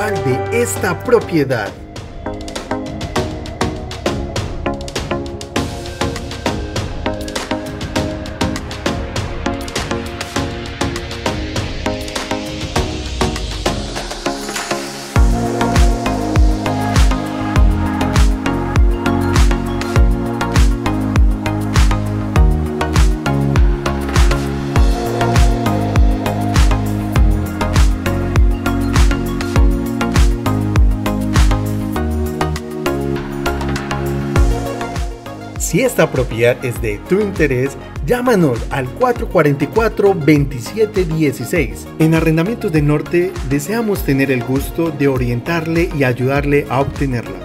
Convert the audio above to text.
de esta propiedad. Si esta propiedad es de tu interés, llámanos al 444-2716. En Arrendamientos del Norte deseamos tener el gusto de orientarle y ayudarle a obtenerla.